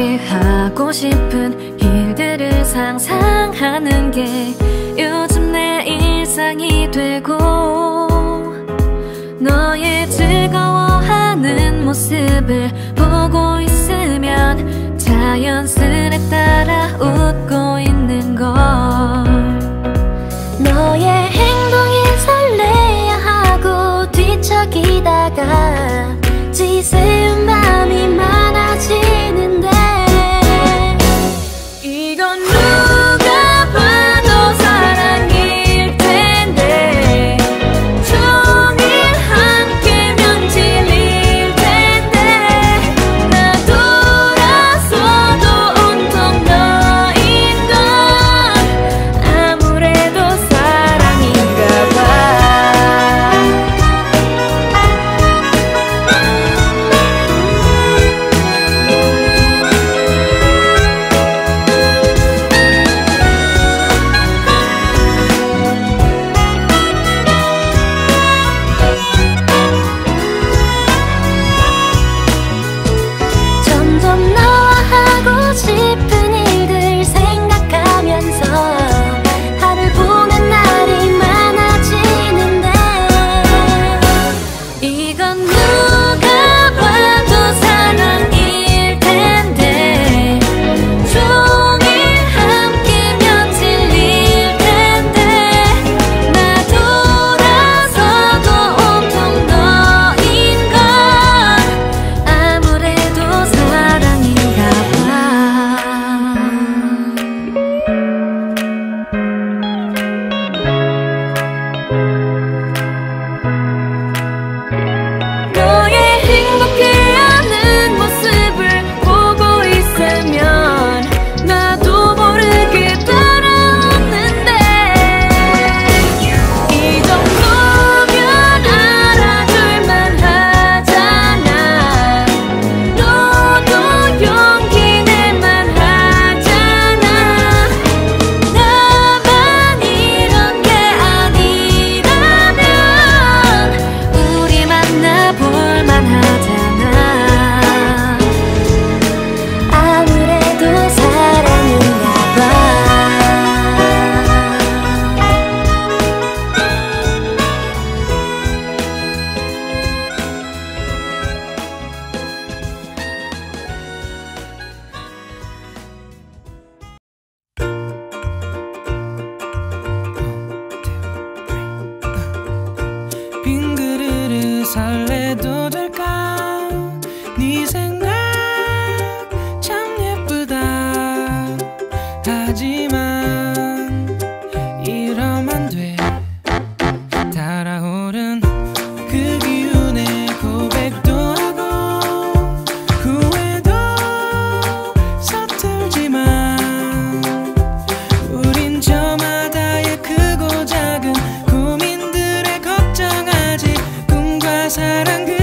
함께 하고 싶은 일들을 상상하는 게 요즘 내 일상이 되고 너의 즐거워하는 모습을 보고 있으면 자연스레 따라 웃고 있는 걸. 너의 행동이 설레야 하고 뒤척이다가 지새움 al 사랑 그